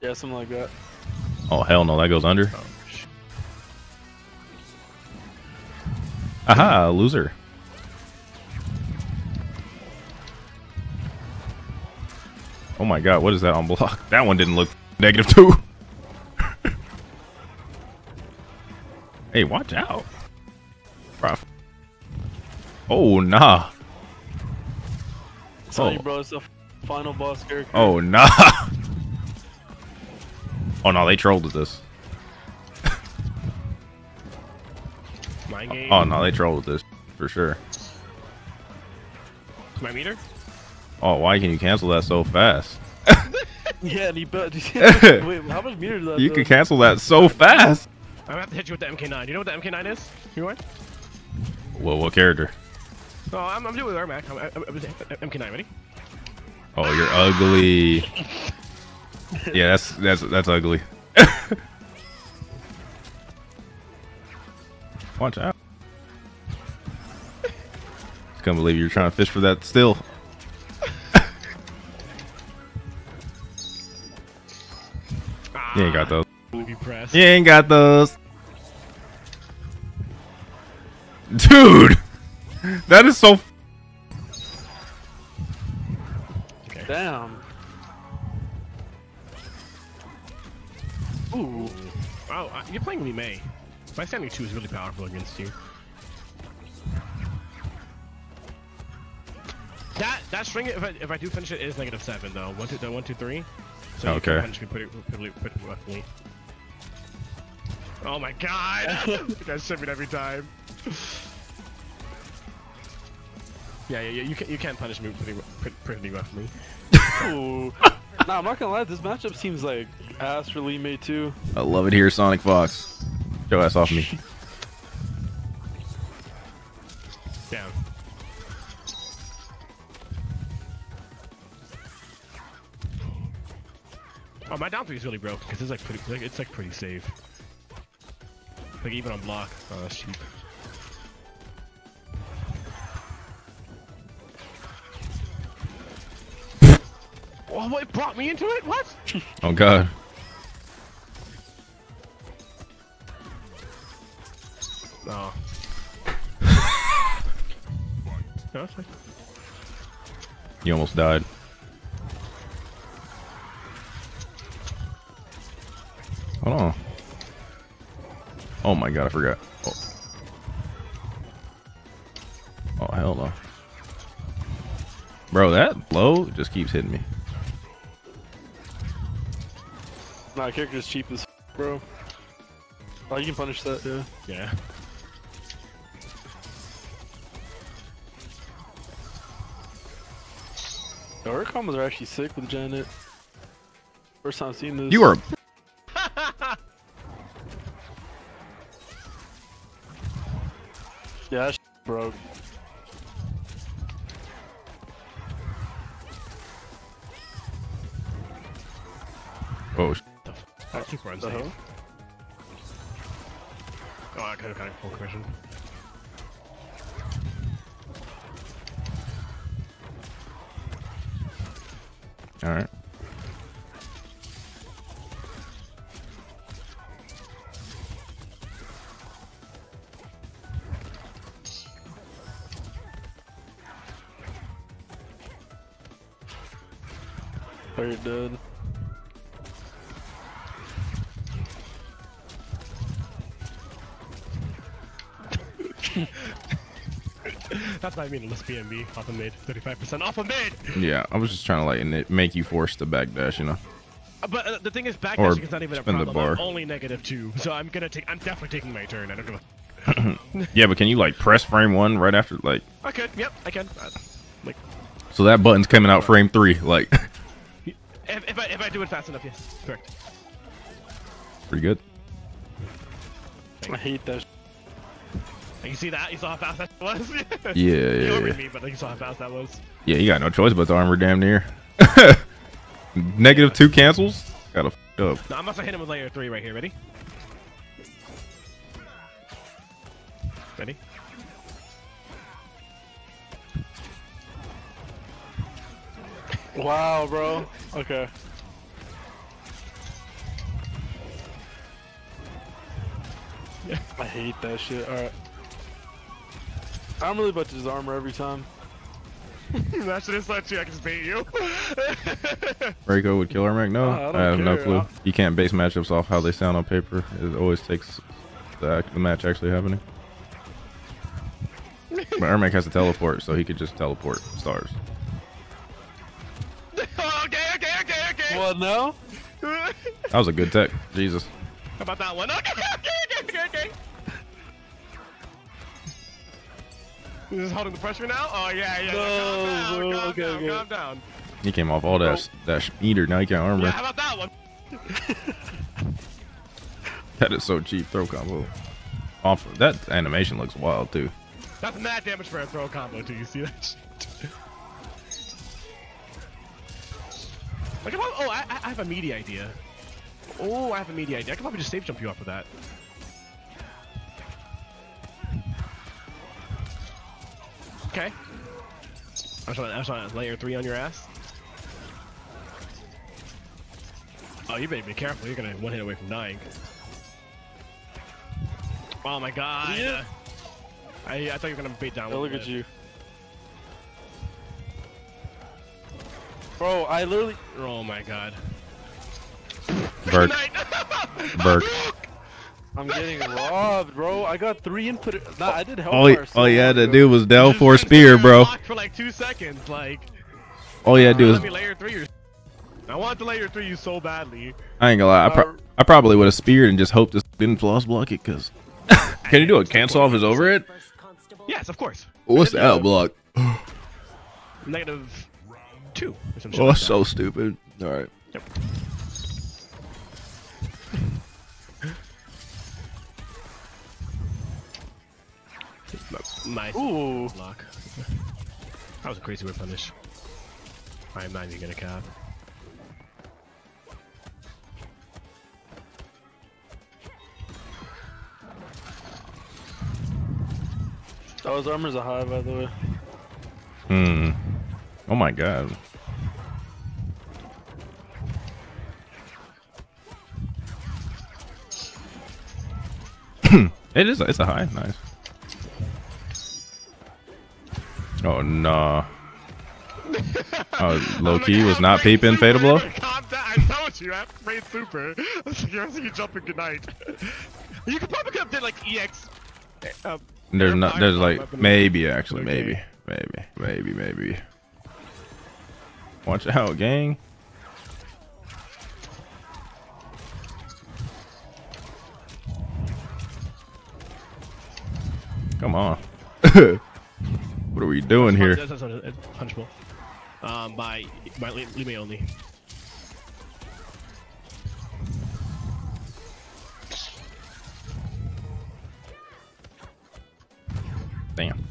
Yeah, something like that. Oh hell no, that goes under. Oh, Aha, loser. Oh my god, what is that on block? That one didn't look negative two. hey, watch out. Bruh. Oh nah. Sorry, Oh. bro, it's the final boss character. Oh nah. Oh no, they trolled with this. My oh, game. Oh no, they trolled with this for sure. My meter? Oh, why can you cancel that so fast? Yeah, and he bet. Wait, how much meter did that? You do? can cancel that so fast. I'm gonna have to hit you with the MK9. You know what the MK9 is? You want? Well, what character? Oh, I'm, I'm doing with Ermac. I'm, I'm, I'm, MK9, ready? Oh, you're ugly. Yeah, that's that's that's ugly. Watch out. Just can't believe you're trying to fish for that still. You ain't got those. Really. You ain't got those. Dude! That is so Damn. Ooh. Oh, uh, you're playing me May. My standing 2 is really powerful against you. That that string, if I, if I do finish it, is negative 7 though. 1, 2, the 1, 2, 3. So you can punish me pretty, pretty, pretty roughly. Oh my god! you guys ship it every time. Yeah, yeah, yeah. You can you can punish me pretty pretty, pretty roughly. Ooh. Nah, I'm not gonna lie. This matchup seems like ass for Li Mei too. I love it here, Sonic Fox. Show ass off me. Down. Oh, my down three is really broke because it's like pretty, like, it's like pretty safe. Like even on block, oh that's cheap. Oh, what it brought me into it? What? Oh god. No. no, it's fine. You almost died. Hold on. Oh my god, I forgot. Oh, oh hell no. Bro, that blow just keeps hitting me. Nah, character's cheap as f- bro. Oh, you can punish that, yeah. Yeah. Yo, her combos are actually sick with Janet. First time seeing this. You are. Yeah, that broke. Oh, sh- That keep runs The safe. hell? Oh, I kind of kind of full question. alright. That's my meaningless BNB off of mid. 35% off of mid! Yeah, I was just trying to like n- make you force the backdash, you know. Uh, But uh, the thing is, Or backdashing is not even a spin the problem. I'm bar. only negative two, so I'm gonna take. I'm definitely taking my turn. I don't give a. Yeah, but can you like press frame one right after like? I could. Yep, I can. Uh, like, So that button's coming out frame three, like if, if I if I do it fast enough, yes, correct. pretty good. I hate that. You see that? You saw how fast that was? yeah, yeah, You yeah. me, but you saw how fast that was. Yeah, you got no choice but to armor damn near. Two cancels? Gotta f up. No, I'm about hit him with layer three right here. Ready? Ready? Wow, bro. Okay. I hate that shit. Alright. I'm really about to just armor every time. that shit is such I can just bait you. Reiko would kill Ermac? No, Uh, I I have no clue. I- You can't base matchups off how they sound on paper. It always takes the, the match actually happening. But Ermac has to teleport, so he could just teleport stars. okay, okay, okay, okay. What now? That was a good tech. Jesus. How about that one? Okay, okay, okay, okay, okay. This is holding the pressure now? Oh, yeah, yeah. No, calm down, bro, calm okay, down, okay. calm down. He came off all that that meter. Now he can't armor. Yeah, how about that one? That is so cheap. Throw combo. Off that animation looks wild too. That's mad damage for a throw combo, too. You see that shit? Like, if I- oh, I, I have a meaty idea. Oh, I have a meaty idea. I could probably just save jump you off of that. Okay. I was on, I was on layer three on your ass. Oh, you better be careful. You're gonna one hit away from dying. Oh my god. Yeah. I, I thought you were gonna bait down. Oh, a look little at you. Bro, I literally. Oh my god. Burke. Night. Burke. I'm getting robbed, bro. I got three input. Nah, I did help. All, he, all you had to do was Del for a spear, bro. For like two seconds, like. All you had to do Let was me layer three. Or... I want to layer three you so badly. I ain't gonna lie. I, pro- uh, I probably would have speared and just hoped this didn't floss block it. Cause can you do a cancel off his it. Yes, of course. What's the out block? Negative two. Or some Oh, like that's so stupid. All right. Yep. Nice Ooh. block. That was a crazy whip punish. I'm not even gonna cap. Oh, his armor's a high, by the way. Hmm. Oh my god. it is. It's a high. Nice. Oh no. Oh, low key was not peeping fatal blow. I told you, I raid super. I was like, you're you jumping good night. You could probably have did like EX. Uh, There's not. There's like maybe actually maybe maybe maybe maybe. Watch out, gang. Come on. What are we doing here? That's, that's, that's, punishable. Um, by by Li- Lime only. Damn.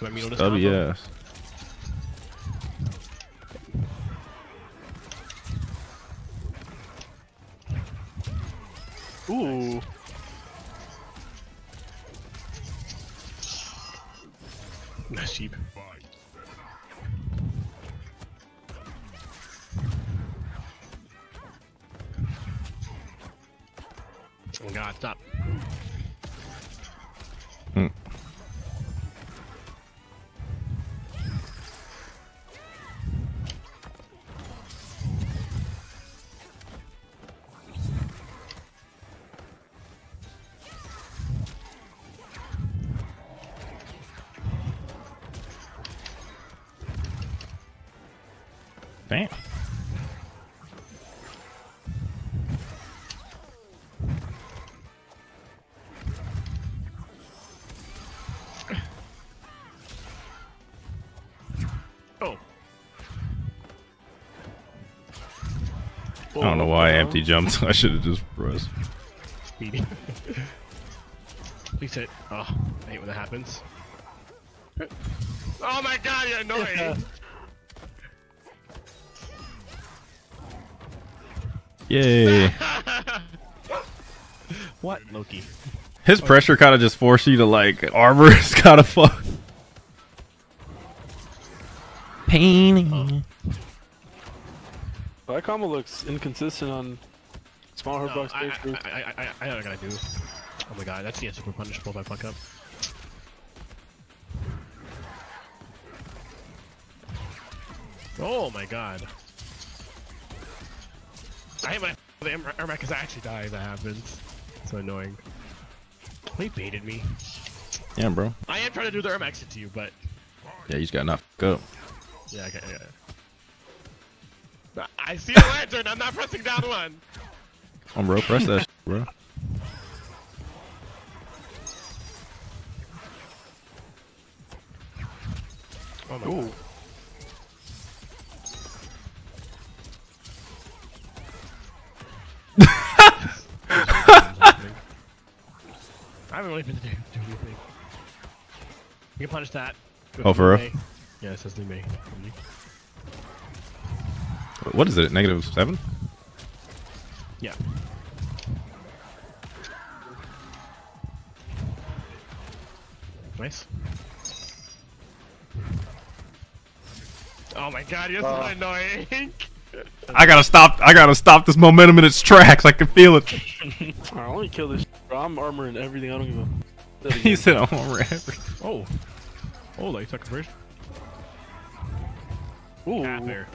Let me know this combo. WS. Ooh. Oh god, stop. I don't know why I empty jumped. I should have just pressed. speedy. Please hit. Oh, I hate when that happens. Oh my god, you're annoying. Yay. what, Loki? His oh. pressure kind of just forced you to like armor. It's kind of fuck. Oh. Pain. That combo looks inconsistent on Small hurt No, box I, I. I, I, I, I know what I gotta do. Oh my god, that's the super punishable if I fuck up. Oh my god. I hate my the Ermac because I actually die if that happens. So annoying. He baited me. Yeah, bro. I am trying to do the Ermac shit to you, but Yeah, you just got enough. Go. fuck up. yeah, okay, yeah. But I see a lantern. I'm not pressing down one. Come on, bro. Press that, shit, bro. Oh my Ooh. god. I haven't really been doing do anything. You can punish that. with Oh, for real? Yeah, it says Li Mei. What is it? Negative seven? Yeah. Nice. Oh my god, you're so Uh. annoying! I gotta stop. I gotta stop this momentum in its tracks. I can feel it. Alright, let me kill this. Bro, I'm armoring everything. I don't give a. That he again. said, "I'm rapper." Oh. Oh, like took a bridge. Ooh. Cat there.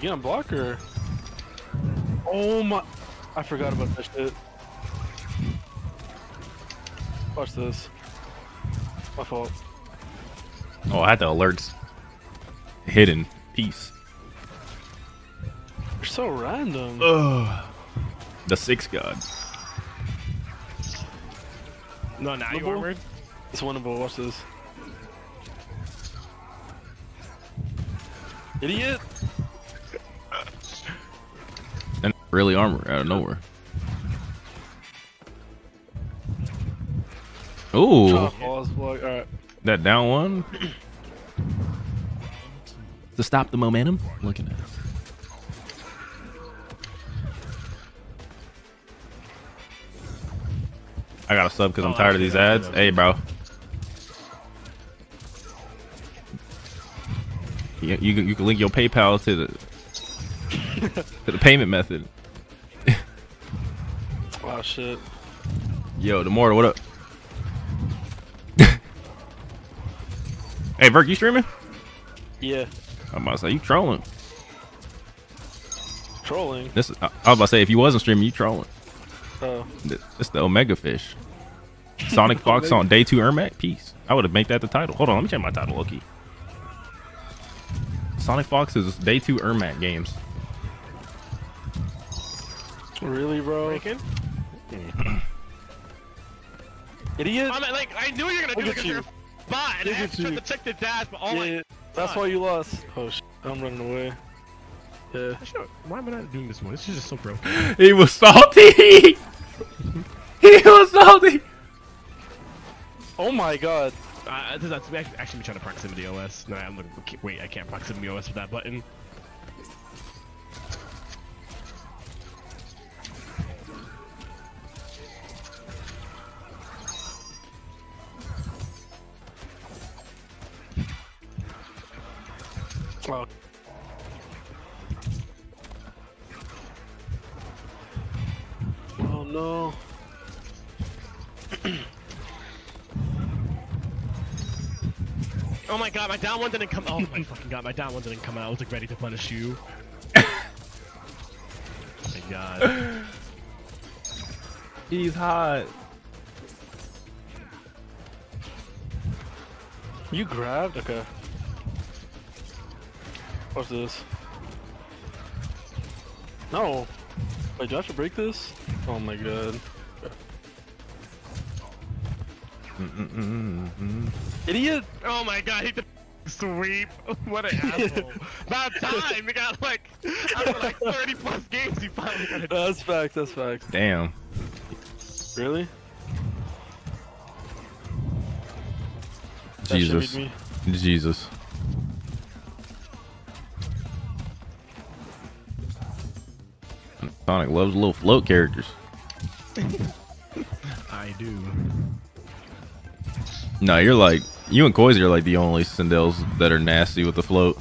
You gonna block or? Oh my! I forgot about that shit. Watch this. My fault. Oh, I had the alerts hidden. Peace. You're so random. Ugh. The six god. No, now you Double? armored? It's winnable. Watch this. Idiot! Really armor out of nowhere. Ooh, Oh, balls that down one. to stop the momentum. Looking at it. I got a sub because I'm tired of these ads. Hey, bro. You, you, you can link your PayPal to the to the payment method. Oh shit. Yo, the mortal, what up? hey, Verk, you streaming? Yeah. I'm about to say you trolling. Trolling. This, I, I was about to say if you wasn't streaming, you trolling. Oh. Th- It's the Omega Fish. Sonic Fox on day two Ermac. Peace. I would have made that the title. Hold on, let me check my title, Loki. Sonic Fox is day two Ermac games. Really, bro? Breaking? Idiot! I'm like, I knew you were gonna do Look it at because you're you. a bot, and Look I at tried to check the dash, but oh yeah, my yeah. That's God. why you lost. Oh shit. I'm running away. Yeah. Sure. Why am I not doing this one? This is just so broken. He was salty. he was salty. Oh my god. Uh, this is that's actually, actually me trying to proximity OS. No, I'm looking. Wait, I can't proximity OS with that button. God, my down one didn't come. Oh my fucking god, my down one didn't come out. I was like ready to punish you. oh my god. He's hot. You grabbed? Okay. What's this? No. Wait, do I have to break this? Oh my god. Idiot! Oh my god, he did sweep. What an asshole. About time. We got like after like 30 plus games, he finally got it. That's facts, that's facts. Damn. Really? That Jesus. Jesus. Sonic loves little float characters. I do. No, you're like you and Koizy are like the only Sindels that are nasty with the float.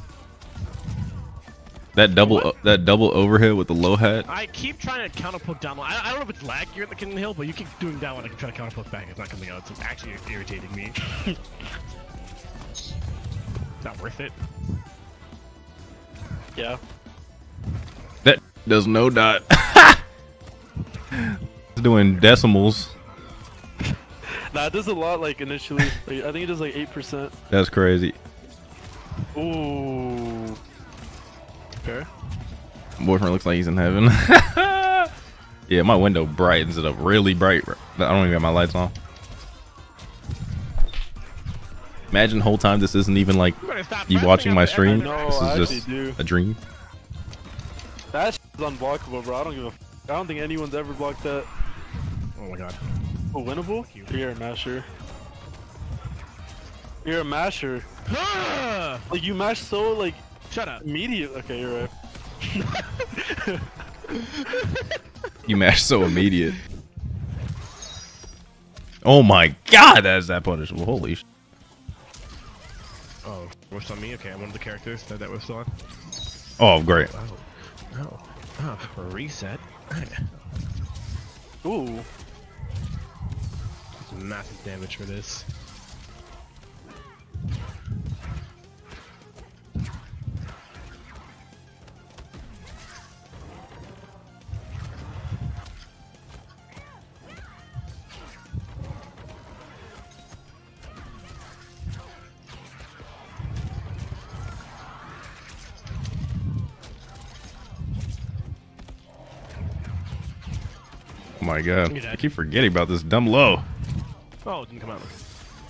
That double that double overhead with the low hat. I keep trying to counterpoke down one. I, I don't know if it's lag here at the Kingdom Hill, but you keep doing that one. I can try to counterpoke back. It's not coming out. It's actually irritating me. it's not worth it. Yeah. That does no dot. it's doing decimals. Nah, it does a lot like initially. Like, I think it does like 8%. That's crazy. Ooh. Okay. Boyfriend looks like he's in heaven. yeah, my window brightens it up really bright. I don't even got my lights on. Imagine the whole time this isn't even like I'm gonna stop you watching my stream. No, this is actually just do. a dream. That's unblockable, bro. I don't give a. F- I don't think anyone's ever blocked that. Oh my god. Oh, winnable? you. You're a masher. You're a masher. Ah! Like you mash so like Shut up. immediate. Okay, you're right. You mash so immediate. Oh my god, that is that punishable. Holy sh Oh, whiffed on me? Okay, I'm one of the characters that that whiffs on. Oh, great. Oh. Oh. Oh. Reset. Ooh. Some massive damage for this. Oh my god. I keep forgetting about this dumb low. Oh, it didn't come out.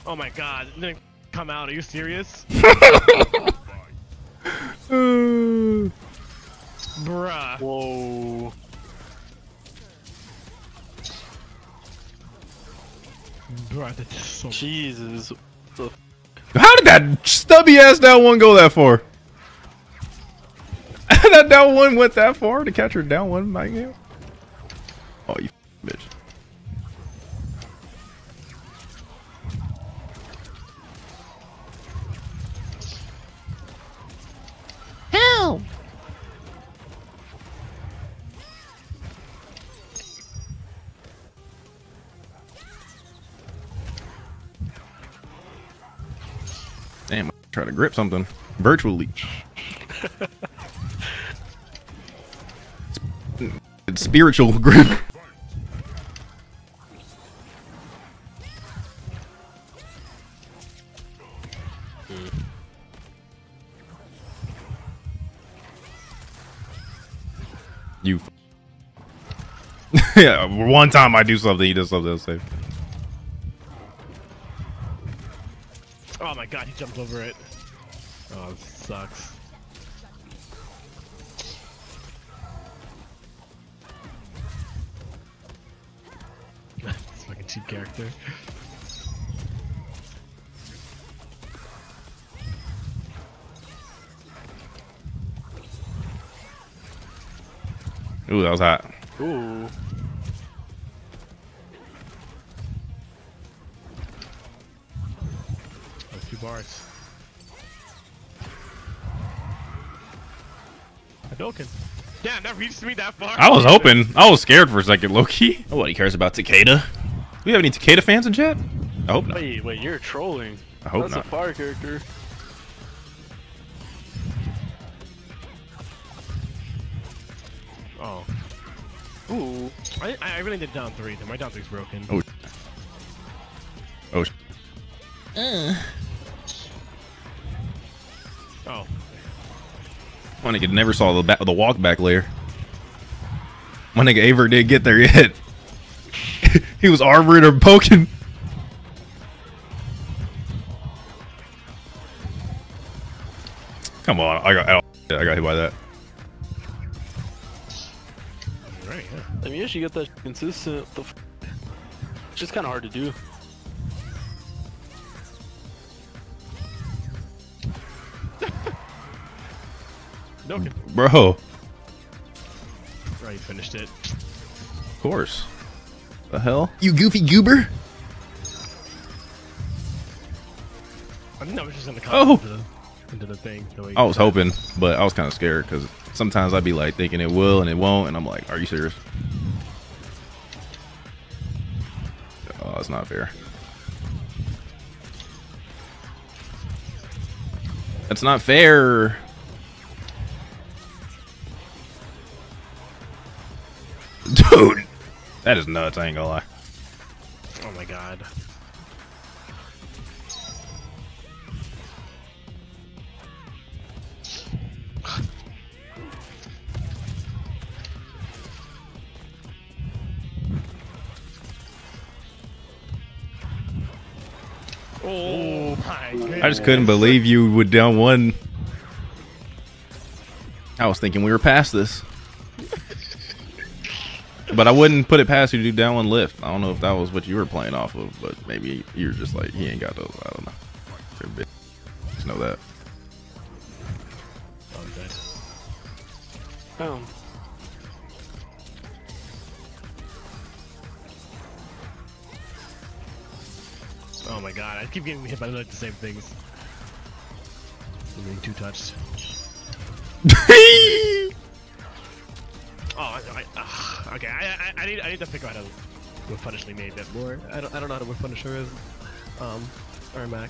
Oh my god, it didn't come out. Are you serious? Bruh. Whoa. Bruh, that's so Jesus. How did that stubby ass down one go that far? that down one went that far to catch her down one my game. Try to grip something virtually. it's spiritual grip. You. yeah, one time I do something, he does something else. Oh my god, he jumped over it. Oh, this sucks. this fucking cheap character. Ooh, that was hot. Ooh. Bars. Hadouken. Damn, that reached me that far. I was hoping. I was scared for a second, Loki. Nobody cares about Takeda. Do we have any Takeda fans in chat? I hope not. Wait, wait, you're trolling. I hope That's not. That's a fire character. Oh. Ooh. I, I really did down three. My down three's broken. Oh. Oh, sh- Oh. my nigga never saw the back, the walk back layer. My nigga Aver didn't get there yet. he was armored or poking. Come on, I got I got hit by that. Right, yeah. I mean, you should get that consistent. The f- it's just kind of hard to do. Hadouken. Bro, of Right, you finished it. Of course. The hell? You goofy goober? I think that was just gonna come Oh. into, the, into the thing. the way- I was hoping, but I was kind of scared because sometimes I'd be like thinking it will and it won't, and I'm like, are you serious? Oh, that's not fair. That's not fair. That is nuts. I ain't gonna lie. Oh my god. Oh my goodness. I just couldn't believe you would down one. I was thinking we were past this. But I wouldn't put it past you to do down one lift. I don't know if that was what you were playing off of, but maybe you're just like, he ain't got those. I don't know. They're big. Just know that. Oh, I'm dead. Oh. Oh my god, I keep getting hit by like the same things. I'm being too touched. Oh, I, I, ah, okay. I, I, I need, I need to figure out how to punish me a bit more. I don't, I don't know how to punish her as, um, Ermac.